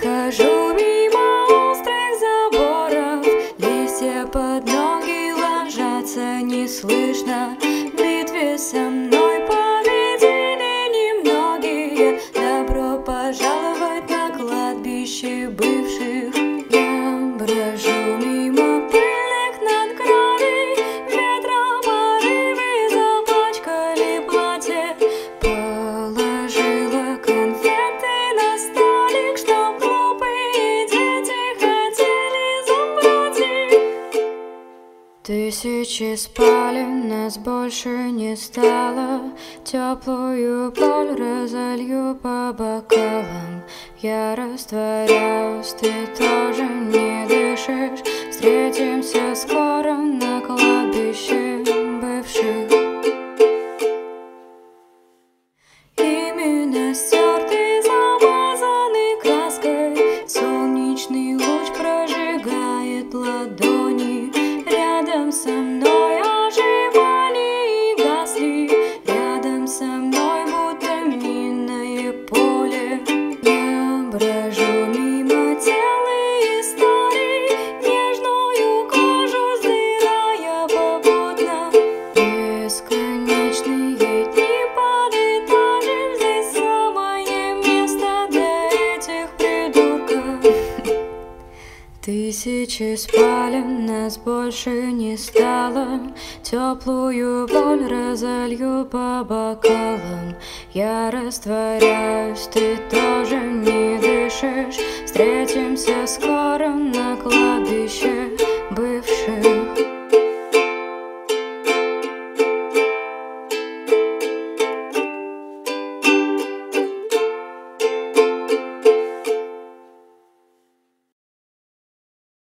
брожу мимо острых заборов Листья под ноги ложатся неслышно В битве со мной победили немногие. Добро пожаловать на кладбище бывших Я брожу Тысячи спален, нас больше не стало. Теплую боль разолью по бокалам. Я растворяюсь, ты тоже не дышишь. Встретимся скоро на кладбище бывших. Именно стертый, Рядом со Тысячи спален, нас больше не стало. Теплую боль разолью по бокалам. Я растворяюсь, ты тоже не дышишь. Встретимся скоро на кладбище